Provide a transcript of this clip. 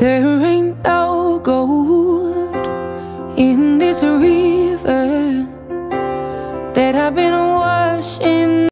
There ain't no gold in this river that I've been washed.